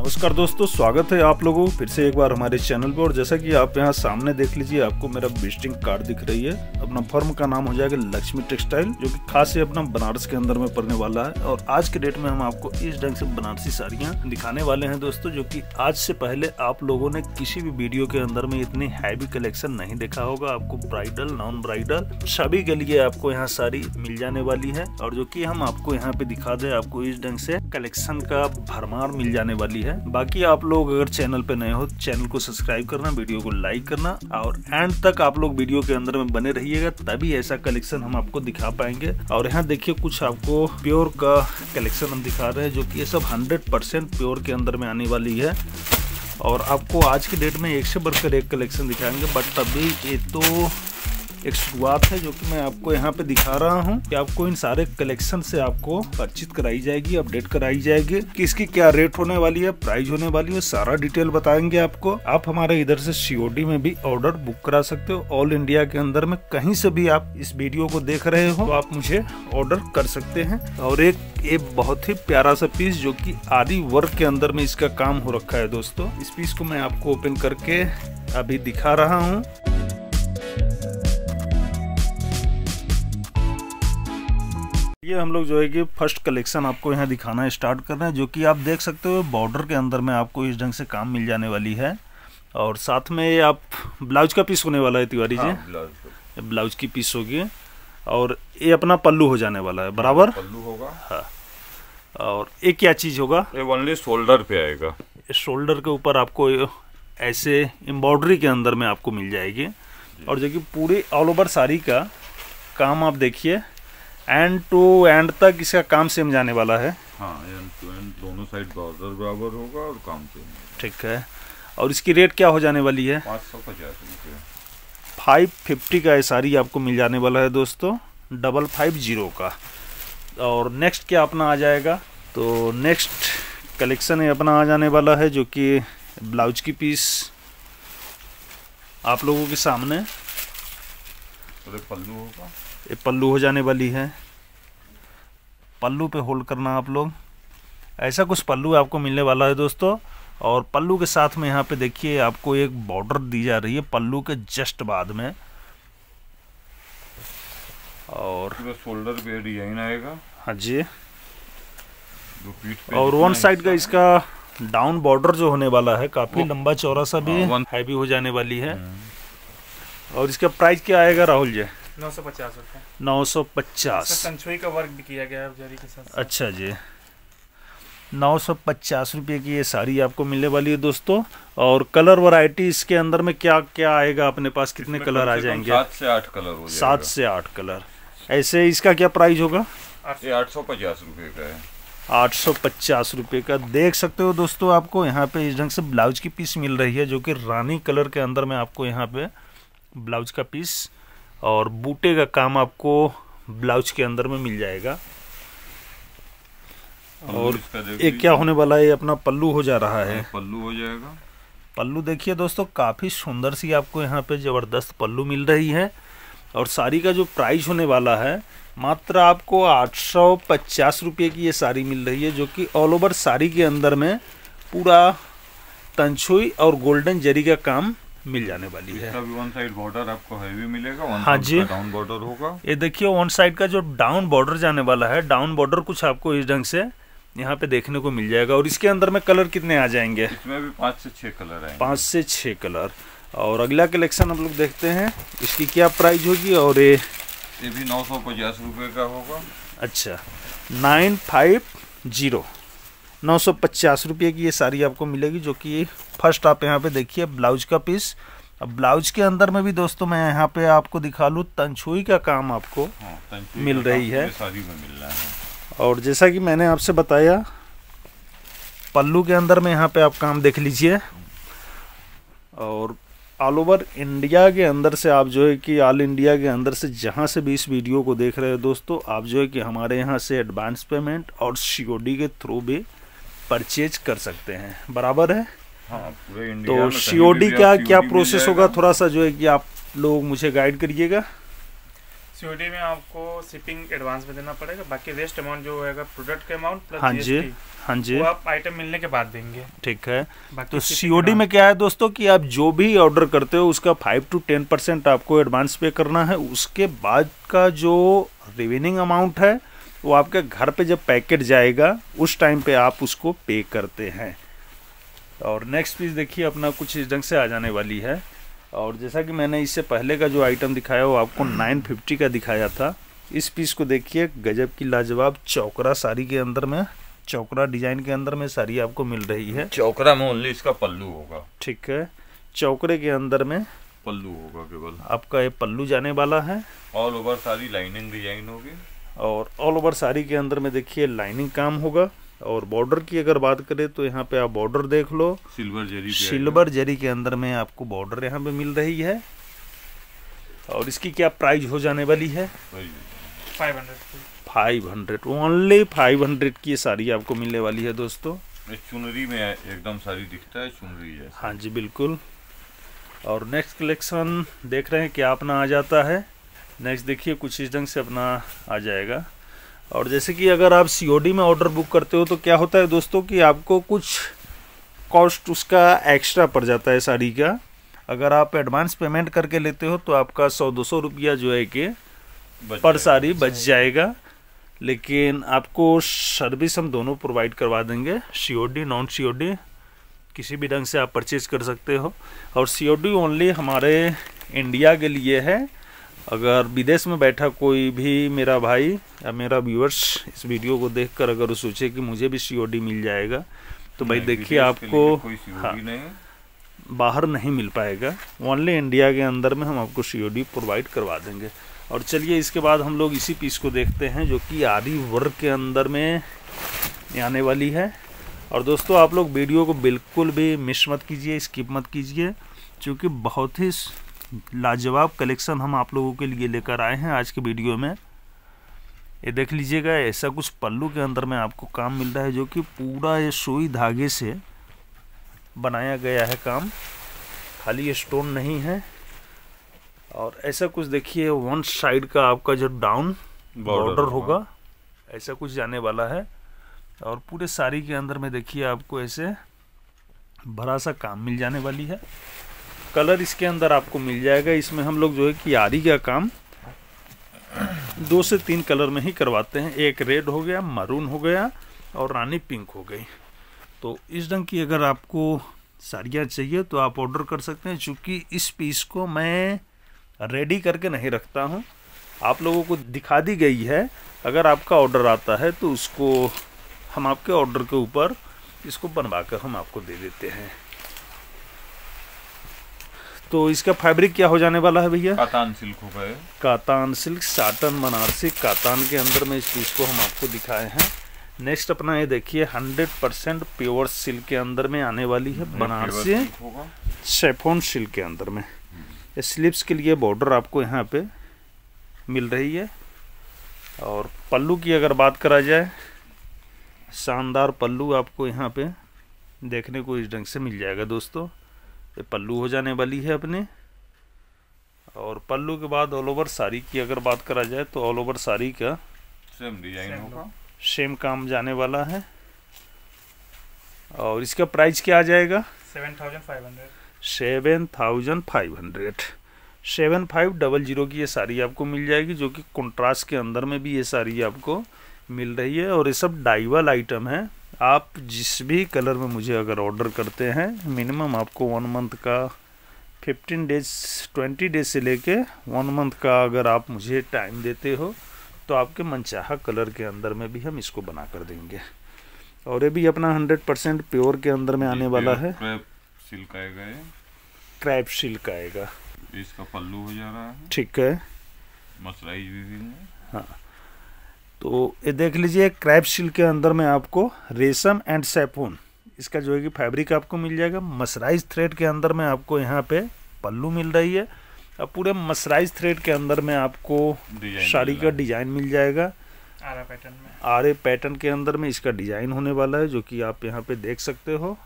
नमस्कार दोस्तों, स्वागत है आप लोगों फिर से एक बार हमारे चैनल पर और जैसा कि आप यहाँ सामने देख लीजिए, आपको मेरा विजिटिंग कार्ड दिख रही है। अपना फर्म का नाम हो जाएगा लक्ष्मी टेक्सटाइल, जो कि खास ही अपना बनारस के अंदर में पड़ने वाला है। और आज के डेट में हम आपको इस ढंग से बनारसी साड़ियाँ दिखाने वाले हैं दोस्तों, जो की आज से पहले आप लोगों ने किसी भी वीडियो के अंदर में इतनी हैवी कलेक्शन नहीं देखा होगा। आपको ब्राइडल, नॉन ब्राइडल, सभी के लिए आपको यहाँ साड़ी मिल जाने वाली है। और जो की हम आपको यहाँ पे दिखा दे, आपको इस ढंग से कलेक्शन का भरमार मिल जाने वाली है। बाकी आप लोग अगर चैनल पे नए हो, चैनल को सब्सक्राइब करना, वीडियो को लाइक करना और एंड तक आप लोग वीडियो के अंदर में बने रहिएगा, तभी ऐसा कलेक्शन हम आपको दिखा पाएँगे। और यहाँ देखिए, कुछ आपको प्योर का कलेक्शन हम दिखा रहे हैं, जो कि ये सब हंड्रेड परसेंट प्योर के अंदर में आने वाली है। और आपको आज की डेट में एक से बढ़कर एक कलेक्शन दिखाएँगे, बट तभी ये तो एक शुरुआत है जो कि मैं आपको यहाँ पे दिखा रहा हूँ कि आपको इन सारे कलेक्शन से आपको परिचित कराई जाएगी, अपडेट कराई जाएगी, कि इसकी क्या रेट होने वाली है, प्राइस होने वाली है, सारा डिटेल बताएँगे आपको। आप हमारे इधर से सीओडी में भी ऑर्डर बुक करा सकते हो। ऑल इंडिया के अंदर में कहीं से भी आप इस वीडियो को देख रहे हो तो आप मुझे ऑर्डर कर सकते हैं। और एक ये बहुत ही प्यारा सा पीस जो कि आदि वर्क के अंदर में इसका काम हो रखा है दोस्तों। इस पीस को मैं आपको ओपन करके अभी दिखा रहा हूँ। ये हम लोग जो है कि फ़र्स्ट कलेक्शन आपको यहाँ दिखाना स्टार्ट कर रहे हैं जो कि आप देख सकते हो बॉर्डर के अंदर में आपको इस ढंग से काम मिल जाने वाली है। और साथ में ये आप ब्लाउज का पीस होने वाला है तिवारी जी? हाँ, ब्लाउज की पीस। होगी। और ये अपना पल्लू हो जाने वाला है बराबर? पल्लू होगा। हाँ। और ये क्या चीज़ होगा? ये ओनली शोल्डर पे आएगा। शोल्डर के ऊपर आपको ऐसे एम्ब्रॉयडरी के अंदर में आपको मिल जाएगी। और जो कि पूरी ऑल ओवर साड़ी का काम आप देखिए एंड टू एंड तक इसका काम सेम जाने वाला है। हाँ एंड टू एंड दोनों साइड बॉर्डर बराबर होगा और काम सेम ठीक है। और इसकी रेट क्या हो जाने वाली है? पाँच सौ पचास रुपये। फाइव फिफ्टी का ये साड़ी आपको मिल जाने वाला है दोस्तों डबल फाइव ज़ीरो का। और नेक्स्ट क्या अपना आ जाएगा? तो नेक्स्ट कलेक्शन अपना आ जाने वाला है जो कि ब्लाउज की पीस आप लोगों के सामने। पल्लू होगा। ये पल्लू हो जाने वाली है। पल्लू पे होल्ड करना आप लोग। ऐसा कुछ पल्लू आपको मिलने वाला है दोस्तों। और पल्लू के साथ में यहाँ पे देखिए आपको एक बॉर्डर दी जा रही है पल्लू के जस्ट बाद में। और शोल्डर पे डिज़ाइन आएगा। हाँ जी। और वन साइड का इसका डाउन बॉर्डर जो होने वाला है काफ़ी लंबा चौड़ा सा भी हाँ, हैवी हो जाने वाली है। और इसका प्राइस क्या आएगा राहुल जी? नौ सौ पचास रुपये नौ सौ पचास। तंचुई का वर्क भी किया गया है जरी के साथ। अच्छा जी। नौ सौ पचास रुपये की ये साड़ी आपको मिलने वाली है दोस्तों। और कलर वैरायटी इसके अंदर में क्या क्या आएगा? अपने पास कितने कलर आ जाएँगे? सात से आठ कलर हो सात से आठ कलर। ऐसे इसका क्या प्राइस होगा? ये आठ सौ पचास रुपये का है। आठ सौ पचास रुपये का। देख सकते हो दोस्तों आपको यहाँ पे इस ढंग से ब्लाउज की पीस मिल रही है जो कि रानी कलर के अंदर में आपको यहाँ पे ब्लाउज का पीस और बूटे का काम आपको ब्लाउज के अंदर में मिल जाएगा। और ये क्या होने वाला है अपना पल्लू हो जा रहा है। पल्लू हो जाएगा। पल्लू देखिए दोस्तों काफ़ी सुंदर सी आपको यहाँ पे ज़बरदस्त पल्लू मिल रही है। और साड़ी का जो प्राइस होने वाला है मात्र आपको आठ सौ पचास रुपये की ये साड़ी मिल रही है जो कि ऑल ओवर साड़ी के अंदर में पूरा तंछुई और गोल्डन जरी का काम मिल जाने वाली है। इसका भी वन साइड बॉर्डर आपको हैवी मिलेगा वन हाँ जी। डाउन बॉर्डर होगा। ये देखिए वन साइड का जो डाउन बॉर्डर जाने वाला है डाउन बॉर्डर कुछ आपको इस ढंग से यहाँ पे देखने को मिल जाएगा। और इसके अंदर में कलर कितने आ जाएँगे? इसमें भी पाँच से छः कलर आएँगे। पाँच से छः कलर और अगला कलेक्शन हम लोग देखते हैं। इसकी क्या प्राइस होगी? और ये ये भी नौ सौ पचास रुपये का होगा। अच्छा। नाइन फाइव ज़ीरो नौ सौ पचास रुपये की ये साड़ी आपको मिलेगी जो कि फ़र्स्ट आप यहाँ पे देखिए ब्लाउज का पीस। अब ब्लाउज के अंदर में भी दोस्तों मैं यहाँ पे आपको दिखा लूँ तंछुई का काम आपको हाँ, मिल रही है। साड़ी में मिल रहा है। और जैसा कि मैंने आपसे बताया पल्लू के अंदर में यहाँ पे आप काम देख लीजिए। और ऑल ओवर इंडिया के अंदर से आप जो है कि ऑल इंडिया के अंदर से जहाँ से भी इस वीडियो को देख रहे हो दोस्तों आप जो है कि हमारे यहाँ से एडवांस पेमेंट और सीओडी के थ्रू भी परचेज कर सकते हैं। बराबर है? हाँ पूरे इंडिया में तो सीओडी का क्या प्रोसेस होगा? थोड़ा सा जो है कि आप लोग मुझे गाइड करिएगा। सीओडी में आपको शिपिंग एडवांस में देना पड़ेगा। बाकी रेस्ट अमाउंट जो होगा प्रोडक्ट का अमाउंट प्लस हाँ जी हाँ जी। वो आप आइटम मिलने के बाद देंगे। ठीक है। तो सीओडी में क्या है दोस्तों कि आप जो भी ऑर्डर करते हो उसका फाइव टू टेन परसेंट आपको एडवांस पे करना है। उसके बाद का जो रिवेनिंग अमाउंट है वो आपके घर पे जब पैकेट जाएगा उस टाइम पे आप उसको पे करते हैं। और नेक्स्ट पीस देखिए अपना कुछ इस ढंग से आ जाने वाली है। और जैसा कि मैंने इससे पहले का जो आइटम दिखाया वो आपको 950 का दिखाया था। इस पीस को देखिए गजब की लाजवाब चौकरा साड़ी के अंदर में चौकरा डिज़ाइन के अंदर में साड़ी आपको मिल रही है। चौकरा में ओनली इसका पल्लू होगा। ठीक है। चौकरे के अंदर में पल्लू होगा केवल। आपका ये पल्लू जाने वाला है। ऑल ओवर सारी लाइनिंग डिज़ाइन होगी। और ऑल ओवर साड़ी के अंदर में देखिए लाइनिंग काम होगा। और बॉर्डर की अगर बात करें तो यहाँ पे आप बॉर्डर देख लो। सिल्वर जरी सिल्वर जरी के अंदर में आपको बॉर्डर यहाँ पे मिल रही है। और इसकी क्या प्राइस हो जाने वाली है? Five hundred five hundred only five hundred की साड़ी आपको मिलने वाली है दोस्तों। चुनरी में एकदम सारी दिखता है चुनरी जैसा हाँ जी बिल्कुल। और नेक्स्ट कलेक्शन देख रहे हैं क्या अपना आ जाता है। नेक्स्ट देखिए कुछ इस ढंग से अपना आ जाएगा। और जैसे कि अगर आप सीओडी में ऑर्डर बुक करते हो तो क्या होता है दोस्तों कि आपको कुछ कॉस्ट उसका एक्स्ट्रा पड़ जाता है साड़ी का। अगर आप एडवांस पेमेंट करके लेते हो तो आपका सौ दो सौ रुपया जो है कि पर साड़ी बच जाएगा। लेकिन आपको सर्विस हम दोनों प्रोवाइड करवा देंगे। सीओडी नॉन सीओडी किसी भी ढंग से आप परचेज कर सकते हो। और सीओडी ओनली हमारे इंडिया के लिए है। अगर विदेश में बैठा कोई भी मेरा भाई या मेरा व्यूअर्स इस वीडियो को देखकर अगर सोचे कि मुझे भी सीओडी मिल जाएगा तो भाई देखिए आपको हाँ, नहीं बाहर नहीं मिल पाएगा। ओनली इंडिया के अंदर में हम आपको सीओडी प्रोवाइड करवा देंगे। और चलिए इसके बाद हम लोग इसी पीस को देखते हैं जो कि आदि वर्ग के अंदर में आने वाली है। और दोस्तों आप लोग वीडियो को बिल्कुल भी मिस मत कीजिए स्किप मत कीजिए क्योंकि बहुत ही लाजवाब कलेक्शन हम आप लोगों के लिए लेकर आए हैं आज के वीडियो में। ये देख लीजिएगा ऐसा कुछ पल्लू के अंदर में आपको काम मिल रहा है जो कि पूरा ये सोई धागे से बनाया गया है काम। खाली ये स्टोन नहीं है। और ऐसा कुछ देखिए वन साइड का आपका जो डाउन बॉर्डर होगा। ऐसा कुछ जाने वाला है। और पूरे साड़ी के अंदर में देखिए आपको ऐसे भरा सा काम मिल जाने वाली है। कलर इसके अंदर आपको मिल जाएगा। इसमें हम लोग जो है कि आरी का काम दो से तीन कलर में ही करवाते हैं। एक रेड हो गया मरून हो गया और रानी पिंक हो गई। तो इस ढंग की अगर आपको साड़ियाँ चाहिए तो आप ऑर्डर कर सकते हैं। चूँकि इस पीस को मैं रेडी करके नहीं रखता हूँ। आप लोगों को दिखा दी गई है। अगर आपका ऑर्डर आता है तो उसको हम आपके ऑर्डर के ऊपर इसको बनवा कर हम आपको दे देते हैं। तो इसका फैब्रिक क्या हो जाने वाला है भैया? कातान सिल्क होगा। कातान सिल्क साटन बनारसी कातान के अंदर में इस पीस को हम आपको दिखाए हैं। नेक्स्ट अपना ये देखिए 100 परसेंट प्योर सिल्क के अंदर में आने वाली है बनारसी सिल्क होगा। शेफोन सिल्क के अंदर में। ये स्लीव्स के लिए बॉर्डर आपको यहाँ पे मिल रही है। और पल्लू की अगर बात करा जाए शानदार पल्लू आपको यहाँ पे देखने को इस ढंग से मिल जाएगा दोस्तों। ये पल्लू हो जाने वाली है अपने। और पल्लू के बाद ऑल ओवर साड़ी की अगर बात करा जाए तो ऑल ओवर साड़ी का सेम डिज़ाइन होगा। सेम काम जाने वाला है। और इसका प्राइस क्या आ जाएगा? Seven thousand five hundred seven thousand five hundred seven five double zero की ये साड़ी आपको मिल जाएगी जो कि कंट्रास्ट के अंदर में भी ये साड़ी आपको मिल रही है। और ये सब डाइवल आइटम है। आप जिस भी कलर में मुझे अगर ऑर्डर करते हैं मिनिमम आपको वन मंथ का फिफ्टीन डेज़ ट्वेंटी डेज़ से लेके वन मंथ का अगर आप मुझे टाइम देते हो तो आपके मनचाहा कलर के अंदर में भी हम इसको बना कर देंगे। और ये भी अपना हंड्रेड परसेंट प्योर के अंदर में आने वाला है। क्रेप सिल्क आएगा ये क्रैप सिल्क आएगा इसका पल्लू हो जा रहा है। ठीक है। मसराइज भी है। तो ये देख लीजिए क्रैप सिल्क के अंदर में आपको रेशम एंड सैफून इसका जो है कि फैब्रिक आपको मिल जाएगा। मसराइज थ्रेड के अंदर में आपको यहाँ पे पल्लू मिल रही है और पूरे मसराइज थ्रेड के अंदर में आपको साड़ी का डिज़ाइन मिल जाएगा। आरा पैटर्न में। आरे पैटर्न के अंदर में इसका डिज़ाइन होने वाला है जो कि आप यहाँ पे देख सकते हो।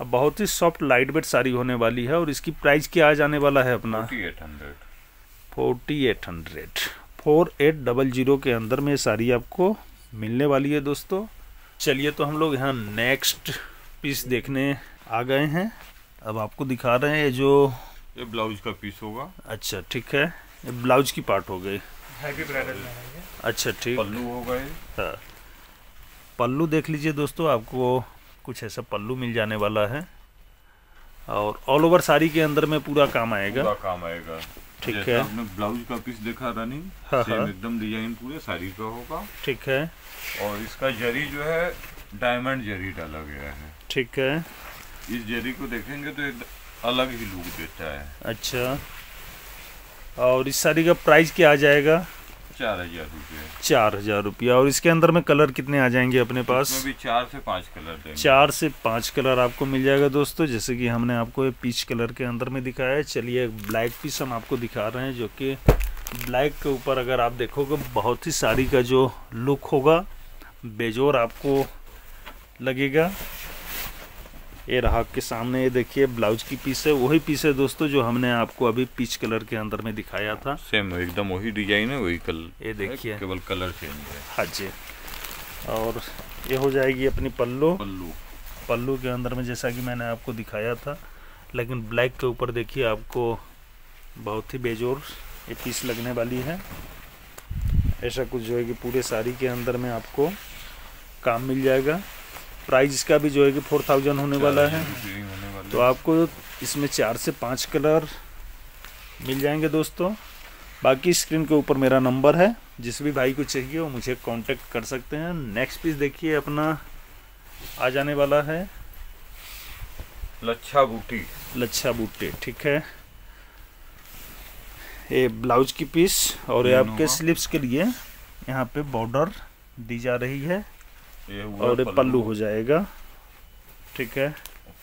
अब बहुत ही सॉफ्ट लाइट वेट साड़ी होने वाली है और इसकी प्राइस क्या आ जाने वाला है अपना? Forty eight hundred. Forty eight hundred. Four eight double zero के अंदर में साड़ी आपको मिलने वाली है दोस्तों। चलिए तो हम लोग यहाँ नेक्स्ट पीस देखने आ गए हैं। अब आपको दिखा रहे हैं ये जो ये ब्लाउज का पीस होगा। अच्छा ठीक है। ये ब्लाउज की पार्ट हो गई। हैवी ब्राइडल में है अच्छा ठीक। पल्लू होगा ये हाँ। पल्लू देख लीजिए दोस्तों आपको कुछ ऐसा पल्लू मिल जाने वाला है। और ऑल ओवर साड़ी के अंदर में पूरा काम आएगा। पूरा काम आएगा। ठीक है। आपने ब्लाउज का पीस देखा रनिंग हाँ, सेम हाँ। एकदम डिज़ाइन पूरे साड़ी का होगा। ठीक है। और इसका जरी जो है डायमंड जरी डाला गया है। ठीक है। इस जरी को देखेंगे तो एक अलग ही लुक देता है। अच्छा। और इस साड़ी का प्राइस क्या आ जाएगा? चार हज़ार रुपये। चार हज़ार रुपया। और इसके अंदर में कलर कितने आ जाएँगे अपने पास? भी चार से पाँच कलर देंगे। चार से पाँच कलर आपको मिल जाएगा दोस्तों जैसे कि हमने आपको ये पीच कलर के अंदर में दिखाया है। चलिए ब्लैक पीस हम आपको दिखा रहे हैं जो कि ब्लैक के ऊपर अगर आप देखोगे बहुत ही साड़ी का जो लुक होगा बेजोर आपको लगेगा। ये रहा आपके सामने ये देखिए ब्लाउज की पीस है। वही पीस है दोस्तों जो हमने आपको अभी पीच कलर के अंदर में दिखाया था। सेम एकदम वही डिज़ाइन है वही कलर ये देखिए। केवल कलर चेंज है। हाँ जी। और ये हो जाएगी अपनी पल्लू। पल्लू। पल्लू के अंदर में जैसा कि मैंने आपको दिखाया था लेकिन ब्लैक के ऊपर देखिए आपको बहुत ही बेजोर ये पीस लगने वाली है। ऐसा कुछ जो है कि पूरे साड़ी के अंदर में आपको काम मिल जाएगा। प्राइस इसका भी जो है कि फोर थाउज़ेंड होने वाला है। तो आपको इसमें चार से पाँच कलर मिल जाएँगे दोस्तों। बाकी स्क्रीन के ऊपर मेरा नंबर है। जिस भी भाई को चाहिए वो मुझे कांटेक्ट कर सकते हैं। नेक्स्ट पीस देखिए अपना आ जाने वाला है। लच्छा बूटी। लच्छा बूटी ठीक है। ये ब्लाउज की पीस और ये आपके। स्लिप्स के लिए यहाँ पे बॉर्डर दी जा रही है। और ये पल्लू। हो जाएगा। ठीक है।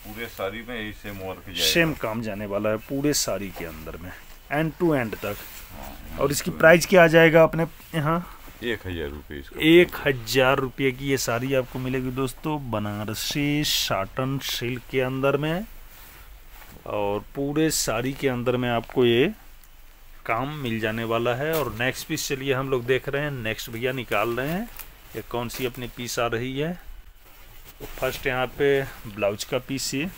पूरे साड़ी में यही सेम वर्क जाएगा। सेम काम जाने वाला है पूरे साड़ी के अंदर में। एंड टू एंड तक। हाँ, और इसकी प्राइस क्या आ जाएगा अपने यहाँ? एक हज़ार रुपये एक हज़ार रुपये की ये साड़ी आपको मिलेगी दोस्तों। बनारसी साटन सिल्क के अंदर में। और पूरे साड़ी के अंदर में आपको ये काम मिल जाने वाला है। और नेक्स्ट पीस चलिए हम लोग देख रहे हैं। नेक्स्ट भैया निकाल रहे हैं। ये कौन सी अपनी पीस आ रही है? तो फ़र्स्ट यहाँ पे ब्लाउज का पीस ये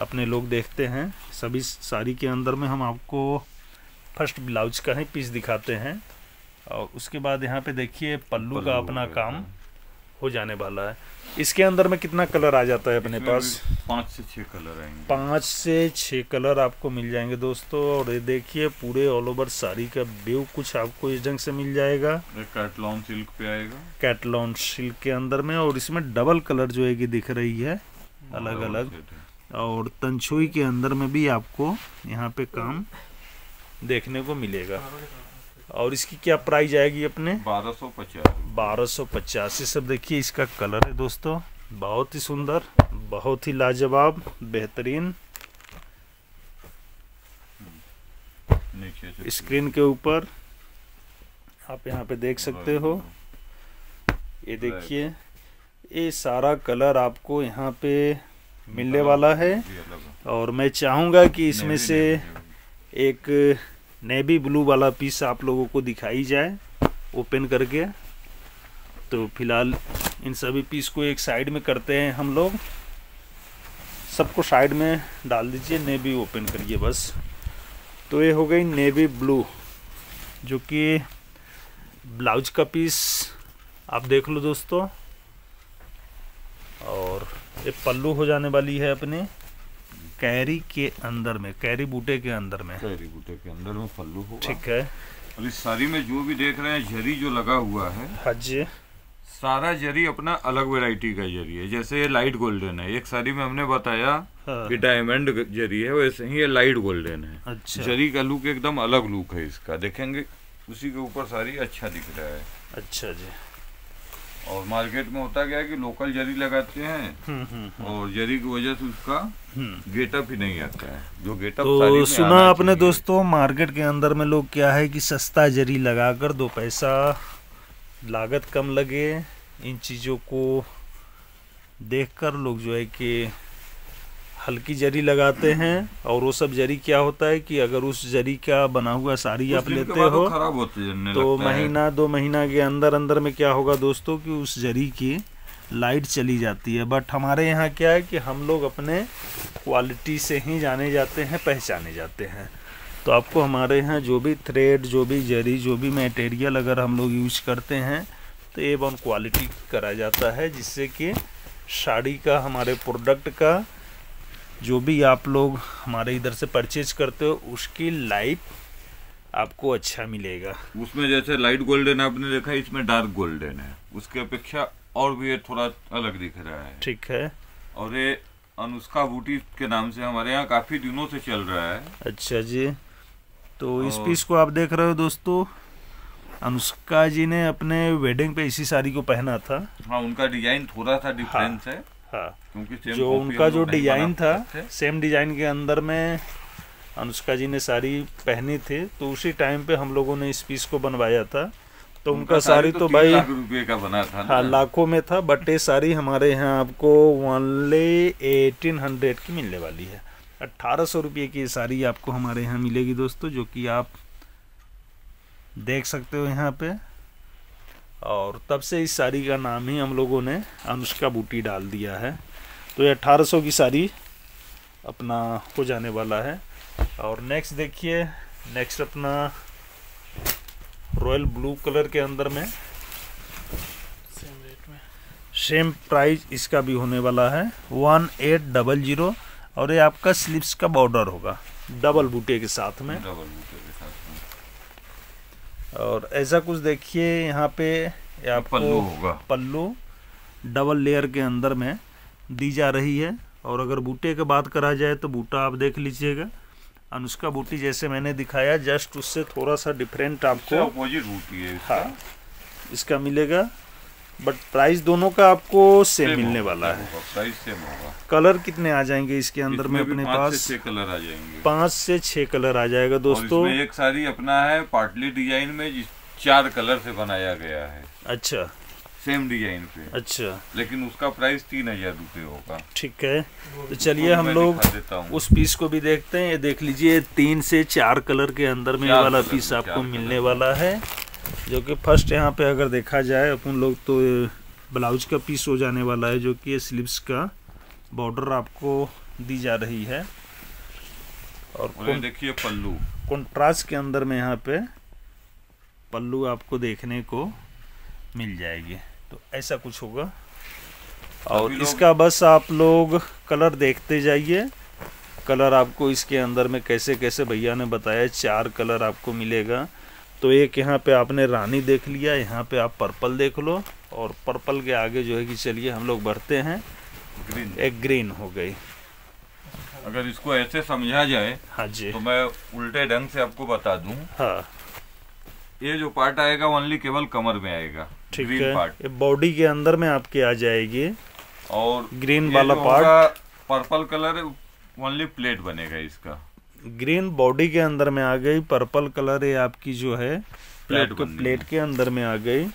अपने लोग देखते हैं। सभी साड़ी के अंदर में हम आपको फ़र्स्ट ब्लाउज का ही पीस दिखाते हैं। और उसके बाद यहाँ पे देखिए पल्लू का अपना काम। हो जाने वाला है। इसके अंदर में कितना कलर आ जाता है अपने पास? पाँच से छह कलर आएँगे। पाँच से छः कलर आपको मिल जाएँगे दोस्तों और ये देखिए पूरे ऑल ओवर साड़ी का व्यू कुछ आपको इस ढंग से मिल जाएगा। कैटलॉन सिल्क पे आएगा। कैटलॉन सिल्क के अंदर में और इसमें डबल कलर जो है कि दिख रही है अलग अलग। और तंछुई के अंदर में भी आपको यहाँ पे काम देखने को मिलेगा। और इसकी क्या प्राइस आएगी अपने? बारह सौ पचास। बारह सौ पचासी। सब देखिए इसका कलर है दोस्तों। बहुत ही सुंदर बहुत ही लाजवाब बेहतरीन। स्क्रीन के ऊपर आप यहाँ पे देख सकते हो। ये देखिए ये सारा कलर आपको यहाँ पे मिलने वाला है। और मैं चाहूँगा कि इसमें से एक नेवी ब्लू वाला पीस आप लोगों को दिखाई जाए ओपन करके। तो फ़िलहाल इन सभी पीस को एक साइड में करते हैं हम लोग। सबको साइड में डाल दीजिए नेवी ओपन करिए बस। तो ये हो गई नेवी ब्लू जो कि ब्लाउज का पीस आप देख लो दोस्तों। और ये पल्लू हो जाने वाली है अपने। कैरी के अंदर में कैरी बूटे के अंदर में। कैरी बूटे के अंदर में फल्लू होगा। ठीक है। और इस साड़ी में जो भी देख रहे हैं जरी जो लगा हुआ है हाँ जी सारा जरी अपना अलग वैरायटी का जरी है। जैसे ये लाइट गोल्डन है। एक साड़ी में हमने बताया हाँ, कि डायमंड जरी है वैसे ही ये लाइट गोल्डन है। अच्छा। जरी का लुक एकदम अलग लुक है इसका। देखेंगे उसी के ऊपर साड़ी अच्छा दिख रहा है। अच्छा जी। और मार्केट में होता क्या है कि लोकल जरी लगाते हैं हम्म, हम्म, और जरी की वजह से उसका हम्म। गेटअप ही नहीं आता है। जो गेटअप तो सुना अपने आपने दोस्तों मार्केट के अंदर में लोग क्या है कि सस्ता जरी लगाकर दो पैसा लागत कम लगे। इन चीज़ों को देखकर लोग जो है कि हल्की जरी लगाते हैं और वो सब जरी क्या होता है कि अगर उस जरी का बना हुआ साड़ी आप लेते हो खराब होते तो महीना दो महीना के अंदर अंदर में क्या होगा दोस्तों कि उस जरी की लाइट चली जाती है। बट हमारे यहाँ क्या है कि हम लोग अपने क्वालिटी से ही जाने जाते हैं पहचाने जाते हैं। तो आपको हमारे यहाँ जो भी थ्रेड जो भी जरी जो भी मटेरियल अगर हम लोग यूज़ करते हैं तो ए वन क्वालिटी करा जाता है जिससे कि साड़ी का हमारे प्रोडक्ट का जो भी आप लोग हमारे इधर से परचेज करते हो उसकी लाइफ आपको अच्छा मिलेगा। उसमें जैसे लाइट गोल्डन आपने देखा इसमें डार्क गोल्डन है। उसके अपेक्षा और भी ये थोड़ा अलग दिख रहा है। ठीक है। और ये अनुष्का बूटी के नाम से हमारे यहाँ काफ़ी दिनों से चल रहा है। अच्छा जी। तो इस पीस को आप देख रहे हो दोस्तों अनुष्का जी ने अपने वेडिंग पे इसी साड़ी को पहना था। हाँ उनका डिज़ाइन थोड़ा सा डिफरेंस है। हाँ। same जो उनका जो डिज़ाइन था सेम डिज़ाइन के अंदर में अनुष्का जी ने साड़ी पहनी थी तो उसी टाइम पे हम लोगों ने इस पीस को बनवाया था। तो उनका साड़ी तो तीन भाई लाख का बना था हाँ लाखों में था बट ये साड़ी हमारे यहाँ आपको ओनली एटीन हंड्रेड की मिलने वाली है। अट्ठारह सौ रुपये की साड़ी आपको हमारे यहाँ मिलेगी दोस्तों जो कि आप देख सकते हो यहाँ पे। और तब से इस साड़ी का नाम ही हम लोगों ने अनुष्का बूटी डाल दिया है। तो ये अट्ठारह सौ की साड़ी अपना हो जाने वाला है। और नेक्स्ट देखिए नेक्स्ट अपना रॉयल ब्लू कलर के अंदर में सेम रेट में। सेम प्राइस इसका भी होने वाला है। वन एट डबल ज़ीरो और ये आपका स्लिप्स का बॉर्डर होगा डबल बूटे के साथ में। डबल बूटे के साथ में। और ऐसा कुछ देखिए यहाँ पे ये आपको पल्लू होगा। पल्लू डबल लेयर के अंदर में दी जा रही है। और अगर बूटे की बात करा जाए तो बूटा आप देख लीजिएगा। अनुष्का बूटी जैसे मैंने दिखाया जस्ट उससे थोड़ा सा डिफरेंट आपको अपोजिट बूटी है इसका। हाँ इसका मिलेगा। बट प्राइस दोनों का आपको सेम मिलने वाला है। प्राइस सेम होगा। कलर कितने आ जाएँगे इसके अंदर में अपने पास से छह कलर आ जाएँगे। पाँच से छह कलर आ जाएगा दोस्तों। इसमें एक साड़ी अपना है पाटली डिज़ाइन में जिस चार कलर से बनाया गया है। अच्छा। सेम डिज़ाइन पे। अच्छा। लेकिन उसका प्राइस तीन हज़ार रूपए होगा। ठीक है। तो चलिए हम लोग उस पीस को भी देखते हैं। ये देख लीजिए तीन से चार कलर के अंदर में ये वाला पीस आपको मिलने वाला है जो कि फ़र्स्ट यहाँ पे अगर देखा जाए अपन लोग तो ब्लाउज का पीस हो जाने वाला है जो कि ये स्लीव्स का बॉर्डर आपको दी जा रही है। और और देखिए पल्लू। कॉन्ट्रास्ट के अंदर में यहाँ पे पल्लू आपको देखने को मिल जाएगी। तो ऐसा कुछ होगा। और इसका बस आप लोग कलर देखते जाइए। कलर आपको इसके अंदर में कैसे कैसे भैया ने बताया चार कलर आपको मिलेगा। तो एक यहाँ पे आपने रानी देख लिया यहाँ पे आप पर्पल देख लो। और पर्पल के आगे जो है कि चलिए हम लोग बढ़ते हैं। ग्रीन। एक ग्रीन हो गई। अगर इसको ऐसे समझा जाए हाँ जी। तो मैं उल्टे ढंग से आपको बता दूँ। हाँ। ये जो पार्ट आएगा ओनली केवल कमर में आएगा। ठीक है। ये बॉडी के अंदर में आपके आ जाएगी। और ग्रीन वाला part purple colour only plate बनेगा इसका। ग्रीन बॉडी के अंदर में आ गई पर्पल कलर ये आपकी जो है प्लेट आपके प्लेट के अंदर में आ गई।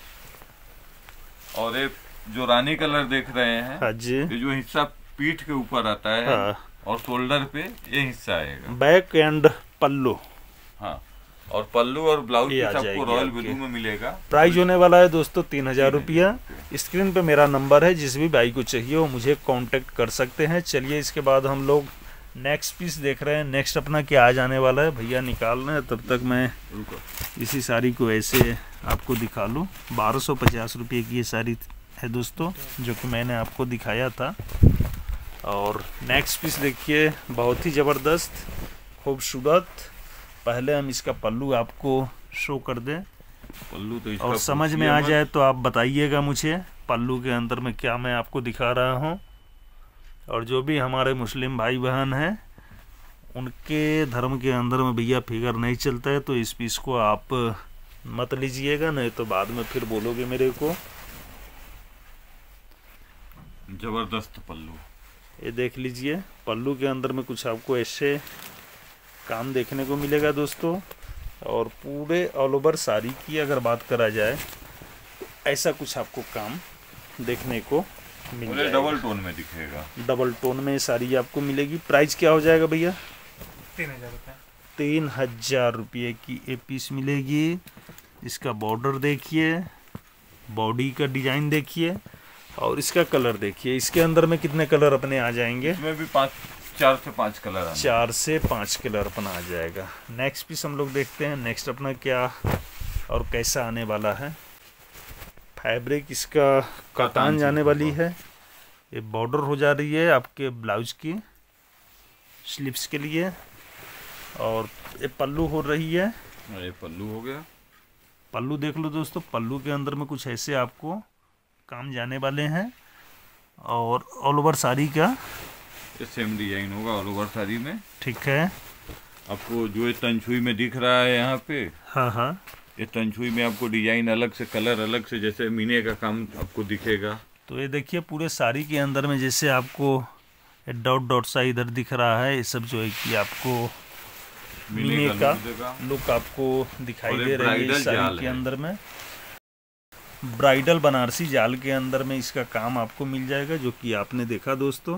और ये जो रानी कलर देख रहे हैं हाँ जी। ये जो हिस्सा पीठ के ऊपर आता है हाँ। और शोल्डर पे ये हिस्सा आएगा। बैक एंड पल्लू। हाँ। और पल्लू और ब्लाउज पीस आपको। रॉयल। ब्लू में मिलेगा। प्राइस होने वाला है दोस्तों तीन हज़ार तीन रुपया। स्क्रीन पे मेरा नंबर है जिस भी भाई को चाहिए वो मुझे कांटेक्ट कर सकते हैं। चलिए इसके बाद हम लोग नेक्स्ट पीस देख रहे हैं। नेक्स्ट अपना क्या आ जाने वाला है? भैया निकाल रहे हैं तब तक मैं इसी साड़ी को ऐसे आपको दिखा लूँ। बारह सौ पचास रुपये की ये साड़ी है दोस्तों जो कि मैंने आपको दिखाया था। और नेक्स्ट पीस देखिए बहुत ही ज़बरदस्त खूबसूरत। पहले हम इसका पल्लू आपको शो कर दें। पल्लू तो इसका और समझ में आ जाए तो आप बताइएगा मुझे पल्लू के अंदर में क्या मैं आपको दिखा रहा हूँ। और जो भी हमारे मुस्लिम भाई बहन हैं उनके धर्म के अंदर में भैया फिगर नहीं चलता है तो इस पीस को आप मत लीजिएगा नहीं तो बाद में फिर बोलोगे मेरे को। ज़बरदस्त पल्लू। ये देख लीजिए पल्लू के अंदर में कुछ आपको ऐसे काम देखने को मिलेगा दोस्तों। और पूरे ऑल ओवर साड़ी की अगर बात करा जाए तो ऐसा कुछ आपको काम देखने को मिल और ये जाएगा। डबल टोन में दिखेगा। डबल टोन में साड़ी आपको मिलेगी। प्राइस क्या हो जाएगा भैया? तीन हज़ार रुपये। तीन हज़ार रुपये की ये पीस मिलेगी। इसका बॉर्डर देखिए बॉडी का डिज़ाइन देखिए और इसका कलर देखिए। इसके अंदर में कितने कलर अपने आ जाएँगे? इसमें भी पाँच चार से पाँच कलर आने। चार से पाँच कलर अपना आ जाएगा। नेक्स्ट पीस हम लोग देखते हैं। नेक्स्ट अपना क्या और कैसा आने वाला है। फैब्रिक इसका कतान जाने वाली है। ये बॉर्डर हो जा रही है आपके ब्लाउज की। स्लीव्स के लिए। और ये पल्लू हो रही है। और ये पल्लू हो गया। पल्लू देख लो दोस्तों। पल्लू के अंदर में कुछ ऐसे आपको काम जाने वाले हैं। और ऑल ओवर साड़ी का। सेम डिज़ाइन होगा ऑल ओवर साड़ी में। ठीक है। आपको जो ये तंछुई में दिख रहा है यहाँ पे हाँ हाँ। ये तंछुई में आपको डिज़ाइन अलग से कलर अलग से जैसे मीने का काम आपको दिखेगा। तो ये देखिए पूरे साड़ी के अंदर में जैसे आपको डॉट डॉट सा इधर दिख रहा है ये सब जो है कि आपको मीने का का लुक आपको दिखाई दे रही है साड़ी के अंदर में। ब्राइडल बनारसी जाल के अंदर में इसका काम आपको मिल जाएगा जो कि आपने देखा दोस्तों।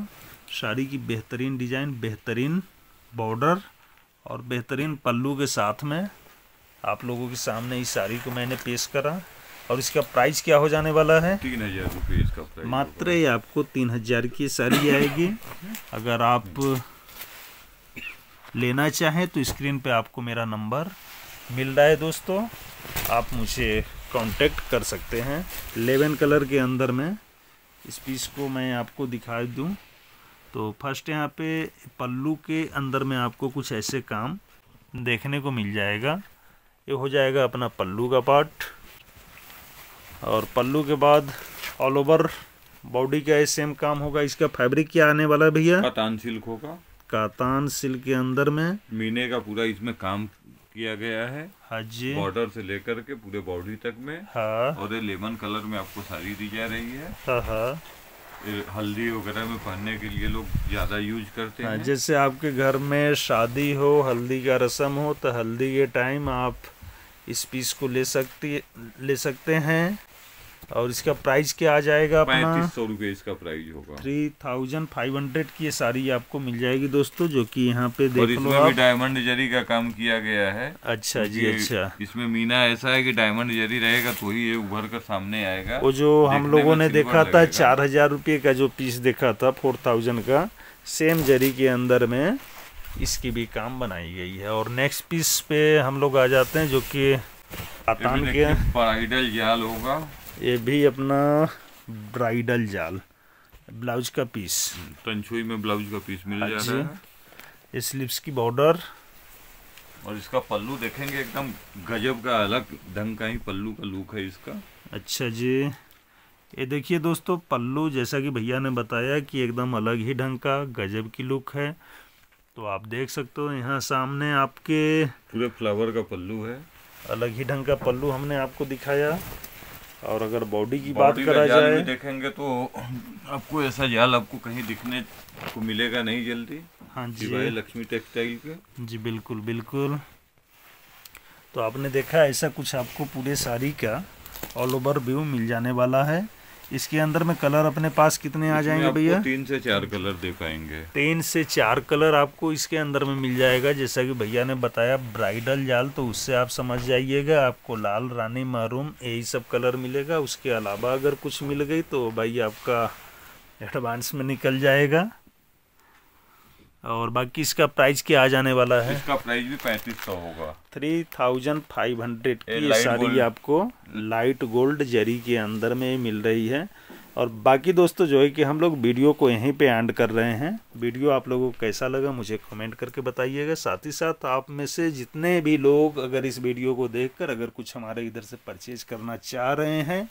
साड़ी की बेहतरीन डिज़ाइन बेहतरीन बॉर्डर और बेहतरीन पल्लू के साथ में आप लोगों के सामने इस साड़ी को मैंने पेश करा। और इसका प्राइस क्या हो जाने वाला है? तीन हज़ार रुपये इसका प्राइस मात्र ये आपको तीन हज़ार की साड़ी आएगी। अगर आप लेना चाहें तो स्क्रीन पे आपको मेरा नंबर मिल रहा है दोस्तों। आप मुझे कांटेक्ट कर सकते हैं। लेवन कलर के अंदर में इस पीस को मैं आपको दिखा दूँ। तो फ़र्स्ट यहाँ पे पल्लू के अंदर में आपको कुछ ऐसे काम देखने को मिल जाएगा। ये हो जाएगा अपना पल्लू का पार्ट। और पल्लू के बाद ऑल ओवर बॉडी का सेम काम होगा। इसका फैब्रिक क्या आने वाला है भैया? कतान सिल्क होगा। कातान सिल्क के अंदर में। मीने का पूरा इसमें काम किया गया है। हाँ जी। बॉर्डर से लेकर के पूरे बॉडी तक में। हाँ। और ये लेमन कलर में आपको साड़ी दी जा रही है। हाँ हाँ। हल्दी वगैरह में पहनने के लिए लोग ज़्यादा यूज़ करते हाँ, हैं। जैसे आपके घर में शादी हो हल्दी का रसम हो तो हल्दी के टाइम आप इस पीस को ले सकती ले सकते हैं। और इसका प्राइस क्या आ जाएगा अपना? पैंतीस सौ रुपये इसका प्राइस होगा। थ्री थाउज़ेंड फाइव हंड्रेड की ये साड़ी आपको मिल जाएगी दोस्तों जो कि यहाँ पे देख लो भी आप। डायमंड जरी का काम किया गया है। अच्छा जी अच्छा। इसमें मीना ऐसा है कि डायमंड जरी रहेगा तो ही ये उभर कर सामने आएगा। वो जो हम लोगों ने देखा था चार हज़ार रुपये का जो पीस देखा था फोर थाउज़ेंड का सेम जरी के अंदर में इसकी भी काम बनाई गई है। और नेक्स्ट पीस पे हम लोग आ जाते हैं जो कि के ब्राइडल जाल होगा। ये भी अपना ब्राइडल जाल ब्लाउज का पीस। तंछुई में ब्लाउज का पीस मिल जा रहा है। ये स्लीव्स की बॉर्डर। और इसका पल्लू देखेंगे एकदम गजब का अलग ढंग का ही पल्लू का लुक है इसका। अच्छा जी। ये देखिए दोस्तों पल्लू जैसा कि भैया ने बताया कि एकदम अलग ही ढंग का गजब की लुक है। तो आप देख सकते हो यहाँ सामने आपके पूरे फ्लावर का पल्लू है। अलग ही ढंग का पल्लू हमने आपको दिखाया। और अगर बॉडी की बात करा जाए देखेंगे तो आपको ऐसा जाल आपको कहीं दिखने को मिलेगा नहीं जल्दी। हाँ जी। भाई लक्ष्मी टेक्सटाइल के। जी बिल्कुल बिल्कुल। तो आपने देखा ऐसा कुछ आपको पूरे साड़ी का ऑल ओवर व्यू मिल जाने वाला है। इसके अंदर में कलर अपने पास कितने आ जाएँगे भैया? तीन से चार कलर दे पाएँगे तीन से चार कलर आपको इसके अंदर में मिल जाएगा। जैसा कि भैया ने बताया ब्राइडल जाल तो उससे आप समझ जाइएगा आपको लाल रानी महरूम यही सब कलर मिलेगा। उसके अलावा अगर कुछ मिल गई तो भाई आपका एडवांस में निकल जाएगा। और बाकी इसका प्राइस क्या आ जाने वाला है? इसका प्राइस भी पैंतीस सौ होगा। थ्री थाउज़ेंड फाइव हंड्रेड की साड़ी आपको लाइट गोल्ड जरी के अंदर में मिल रही है। और बाकी दोस्तों, जो है कि हम लोग वीडियो को यहीं पे एंड कर रहे हैं। वीडियो आप लोगों को कैसा लगा, मुझे कमेंट करके बताइएगा। साथ ही साथ आप में से जितने भी लोग अगर इस वीडियो को देखकर अगर कुछ हमारे इधर से परचेज करना चाह रहे हैं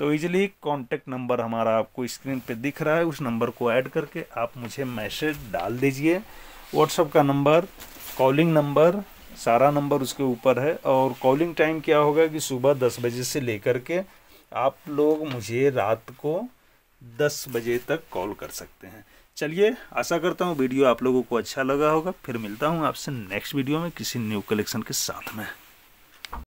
तो इजीली कांटेक्ट नंबर हमारा आपको स्क्रीन पे दिख रहा है। उस नंबर को ऐड करके आप मुझे मैसेज डाल दीजिए। व्हाट्सअप का नंबर कॉलिंग नंबर सारा नंबर उसके ऊपर है और कॉलिंग टाइम क्या होगा कि सुबह दस बजे से लेकर के आप लोग मुझे रात को दस बजे तक कॉल कर सकते हैं। चलिए, आशा करता हूँ वीडियो आप लोगों को अच्छा लगा होगा। फिर मिलता हूँ आपसे नेक्स्ट वीडियो में किसी न्यू कलेक्शन के साथ में।